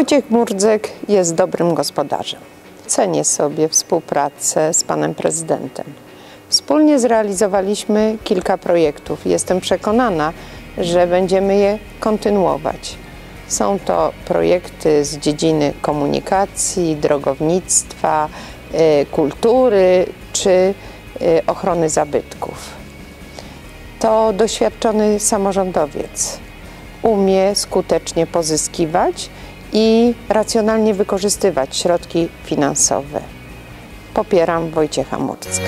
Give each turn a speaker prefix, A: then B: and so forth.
A: Wojciech Murdzek jest dobrym gospodarzem. Cenię sobie współpracę z panem prezydentem. Wspólnie zrealizowaliśmy kilka projektów. Jestem przekonana, że będziemy je kontynuować. Są to projekty z dziedziny komunikacji, drogownictwa, y, kultury czy y, ochrony zabytków. To doświadczony samorządowiec. Umie skutecznie pozyskiwać i racjonalnie wykorzystywać środki finansowe. Popieram Wojciecha Murcka.